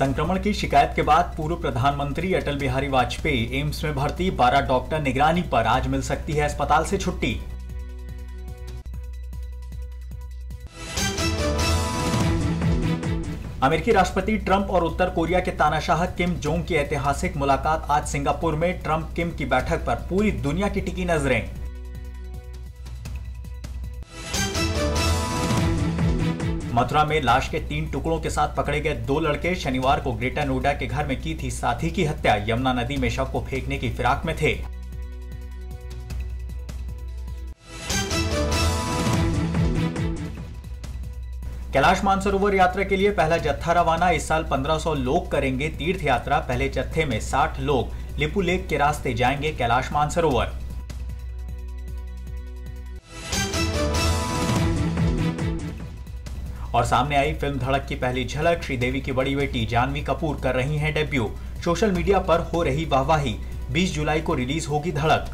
संक्रमण की शिकायत के बाद पूर्व प्रधानमंत्री अटल बिहारी वाजपेयी एम्स में भर्ती 12 डॉक्टर निगरानी पर आज मिल सकती है अस्पताल से छुट्टी। अमेरिकी राष्ट्रपति ट्रंप और उत्तर कोरिया के तानाशाह किम जोंग की ऐतिहासिक मुलाकात आज सिंगापुर में ट्रंप किम की बैठक पर पूरी दुनिया की टिकी नज़रें। मथुरा में लाश के तीन टुकड़ों के साथ पकड़े गए दो लड़के शनिवार को ग्रेटर नोएडा के घर में की थी साथी की हत्या। यमुना नदी में शव को फेंकने की फिराक में थे। कैलाश मानसरोवर यात्रा के लिए पहला जत्था रवाना। इस साल 1500 लोग करेंगे तीर्थ यात्रा। पहले जत्थे में 60 लोग। लिपू लेक के रास्ते जाएँगे कैलाश मानसरोवर। और सामने आई फ़िल्म धड़क की पहली झलक, श्रीदेवी की बड़ी बेटी जानवी कपूर कर रही हैं डेब्यू। सोशल मीडिया पर हो रही वाहवाही 20 जुलाई को रिलीज़ होगी धड़क।